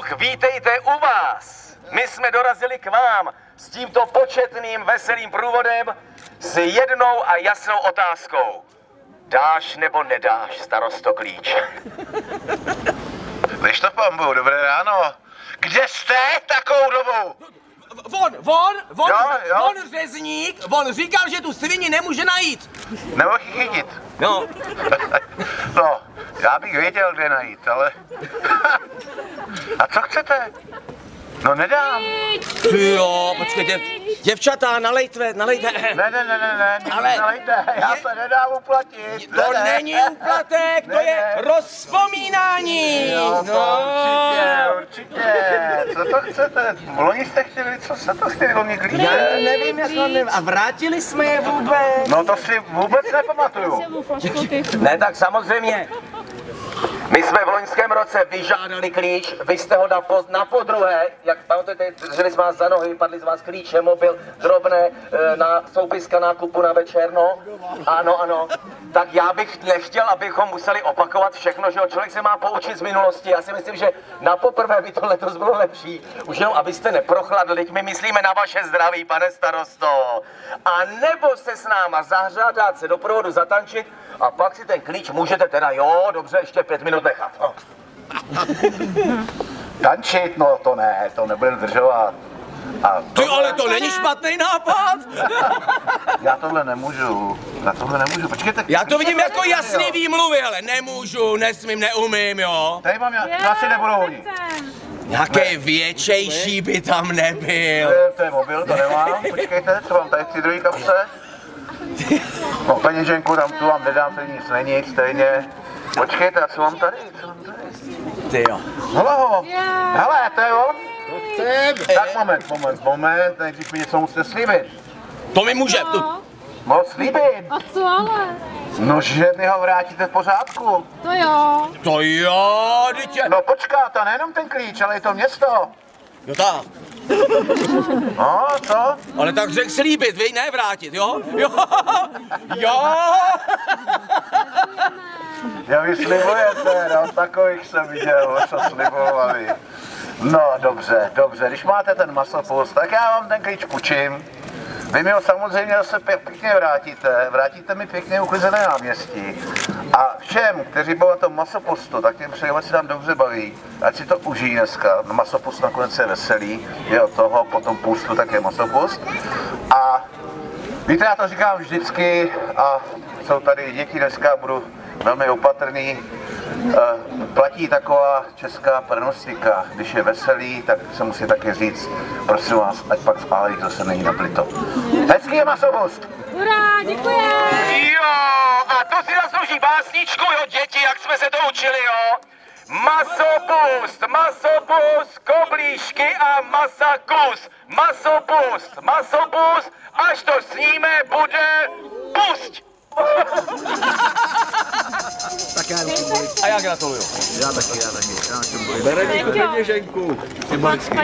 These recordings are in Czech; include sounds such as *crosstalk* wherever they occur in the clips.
Bůh, vítejte u vás. My jsme dorazili k vám s tímto početným veselým průvodem s jednou a jasnou otázkou. Dáš nebo nedáš starosto klíč? Víš to, pambu, dobré ráno. Kde jste takovou dobu? Von, von, von, Jo, jo. von řezník, von říkal, že tu svini nemůže najít. Nemohl ji chytit. No, *laughs* No, já bych věděl, kde najít, ale... A co chcete? No nedám. ty jo, počkejte, děvčata, nalejte, nalejte. Ne, ne, ne, ne, ne, Ale ale nejde, já je- se nedám uplatit. To ne, ne. není úplatek, to Ne, je ne. rozpomínání. Jo, to určitě, určitě. Co to chcete? Loni jste chtěli, co se to chtěli loni klíče? Já nevím, jak to nevím. A vrátili jsme je vůbec? No to si vůbec nepamatuju. Ne, tak samozřejmě. My jsme v loňském roce vyžádali klíč, vy jste ho na, po, na podruhé, jak pamatujete, drželi jsme vás za nohy, padli z vás klíče, mobil, drobné, e, na soupiska nákupu na večer, no. Ano, ano. Tak já bych nechtěl, abychom museli opakovat všechno, že jo, člověk se má poučit z minulosti. Já si myslím, že na poprvé by to letos bylo lepší. Už jenom, abyste neprochladli, my myslíme na vaše zdraví, pane starosto. A nebo se s náma zahřát, dát se do provodu, zatančit a pak si ten klíč můžete teda, jo, dobře, ještě pět minut nechat. No. *laughs* Tančit, no to ne, to nebudeme zdržovat. A Ty, ale to není špatný nápad. *laughs* já tohle nemůžu, já tohle nemůžu, počkejte. Já to vidím jako jasný výmluvy, ale nemůžu, nesmím, neumím, jo. Tady mám, já, já si nebudou honit. Nějaký většejší by tam nebyl. To je, to je mobil, to nemám, počkejte, co mám tady v té druhé kapse? No peněženku, tam tu vám nedám, to nic není, stejně. Počkejte, a co mám tady? Co mám tady? Ty jo. Halo, hele, to je on? Tak moment, moment, moment, nejdřív mi něco musíte slíbit. To mi může. Tu. Moc slíbit? A co ale? No, že mi ho vrátíte v pořádku. To jo. To jo, dítě. No počkat, a nejenom ten klíč, ale i to město. Jo tak. *laughs* No, co? Ale tak řekl slíbit, vy ne vrátit, jo? Jo, *laughs* jo. Já vy slibujete, no, takových jsem viděl, co slibovali. No, dobře, dobře, když máte ten masopust, tak já vám ten klíč půjčím. Vy mi ho samozřejmě zase pě- pěkně vrátíte, vrátíte mi pěkně uklizené náměstí. A všem, kteří budou na tom masopustu, tak těm přeju, si tam dobře baví, ať si to užijí dneska. Masopust nakonec je veselý, je od toho, po tom pustu tak je masopust. A Víte, já to říkám vždycky a jsou tady děti dneska, budu velmi opatrný. Eh, Platí taková česká pronostika, když je veselý, tak se musí taky říct, prosím vás, ať pak v pálech zase není naplito. Hezký je masobust! Hurá, děkuji. Jo, a to si zaslouží básničku, jo, děti, jak jsme se to učili, jo. Masopust, masopust, koblížky a masakus. Masopust, masopust, až to sníme, bude pust. *laughs* A já gratuluju.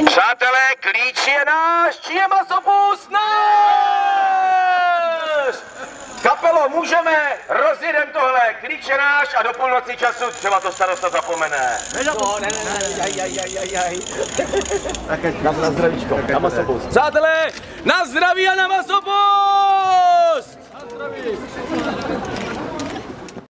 Přátelé, klíč je náš, či je masopust náš? Kapelo, můžeme, rozjedem tohle, klíč je náš a do půlnoci času třeba to starosta zapomene. Přátelé, na zdraví a na masopust!